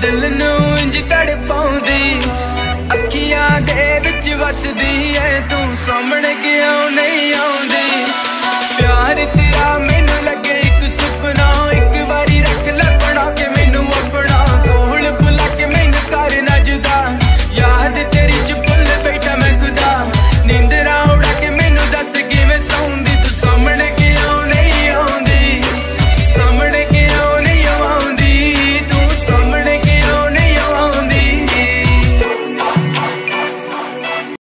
ਦਿਲ ਨੂੰ ਇੰਜ ਤੜਪਾਉਂਦੀ ਅੱਖੀਆਂ ਦੇ ਵਿੱਚ ਵਸਦੀ ਏ ਤੂੰ ਸਾਹਮਣੇ ਕਿਉਂ ਨਹੀਂ ਆਉਂਦੀ?